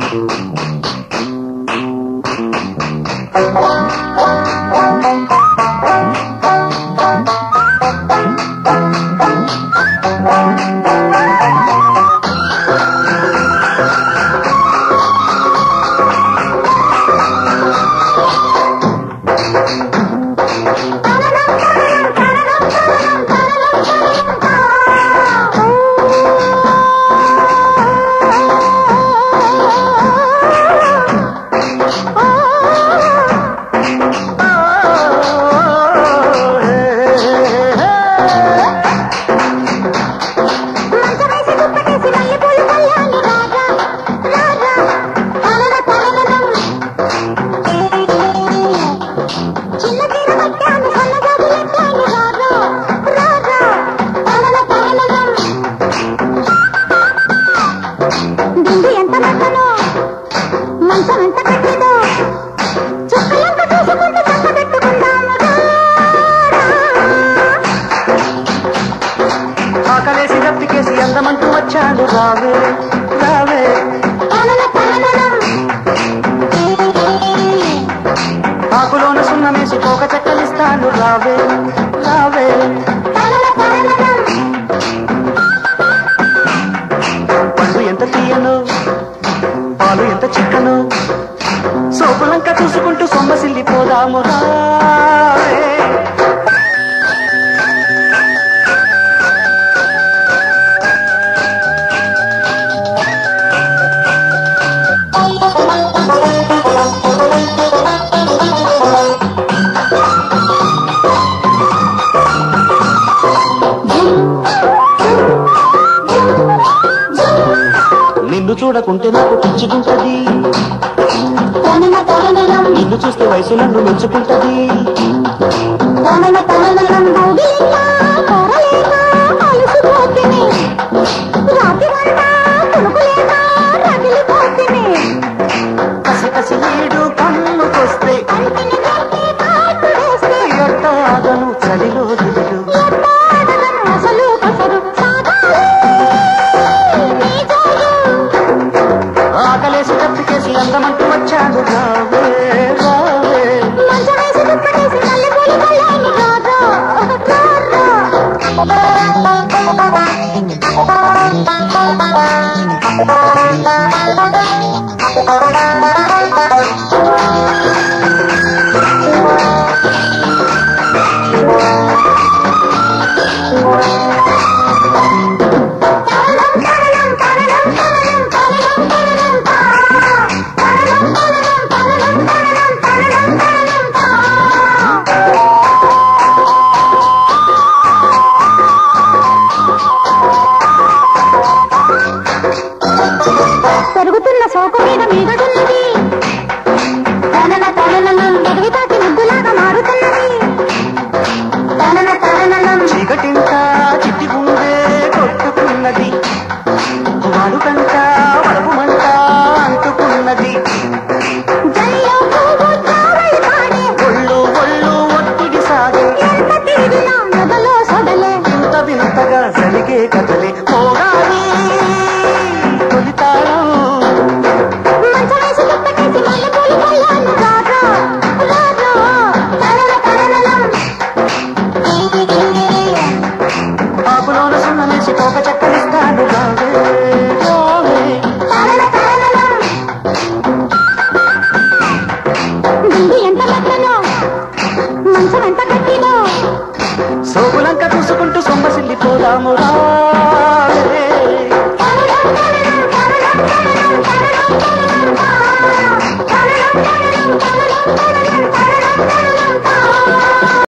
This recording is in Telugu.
Thank you. వచ్చాడు రావే రావే. ఆకులోన సున్నమేసి పోక చెక్కలిస్తాను రావే రావే. పండు ఎంత తీయను పాలు ఎంత చిక్కను. సోపులంక చూసుకుంటూ సొమ్మసిల్లిపోదాము రా. చూడకుంటే నాకు పిచ్చుకుంటది. నిన్ను చూస్తే వయసు నన్ను మెచ్చుకుంటది. చలిలో Thank you. ఎదుగుతున్నది తనన తరణనం ఎగిరిపాటి ముగ్గులాగా మారుతున్నది. తనన తరణనం చీకటింత చిట్టి గుండె కొట్టుకున్నది. వాడుకంట వడపుమంట అంటుకున్నది. జరిగే కథలే. Ramura.